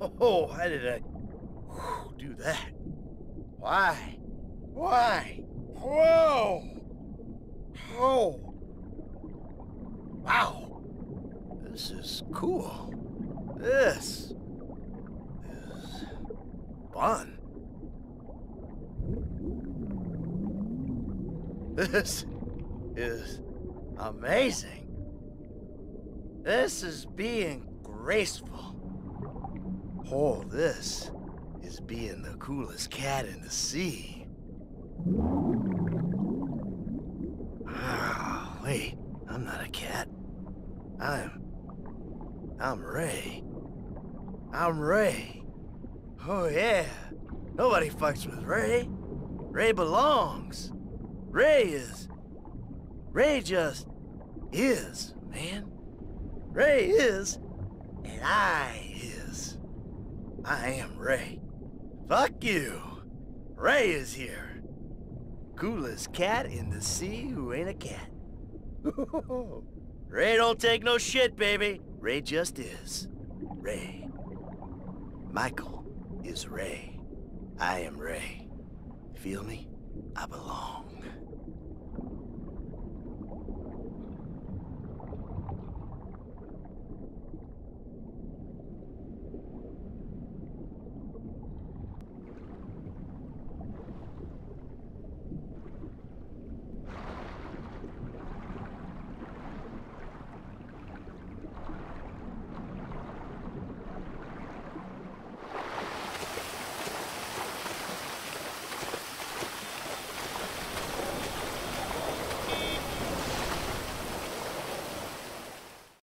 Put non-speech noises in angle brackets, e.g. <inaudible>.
Oh, why did I do that? Why? Why? Whoa! Oh! Wow! This is cool. This is fun. This is amazing. This is being graceful. Oh, this is being the coolest cat in the sea. Oh, wait, I'm not a cat. I'm. I'm Ray. I'm Ray. Oh, yeah. Nobody fucks with Ray. Ray belongs. Ray is. Ray just is, man. Ray is, and I. I am Ray. Fuck you. Ray is here. Coolest cat in the sea who ain't a cat. <laughs> Ray don't take no shit, baby. Ray just is. Ray. Michael is Ray. I am Ray. Feel me? I belong.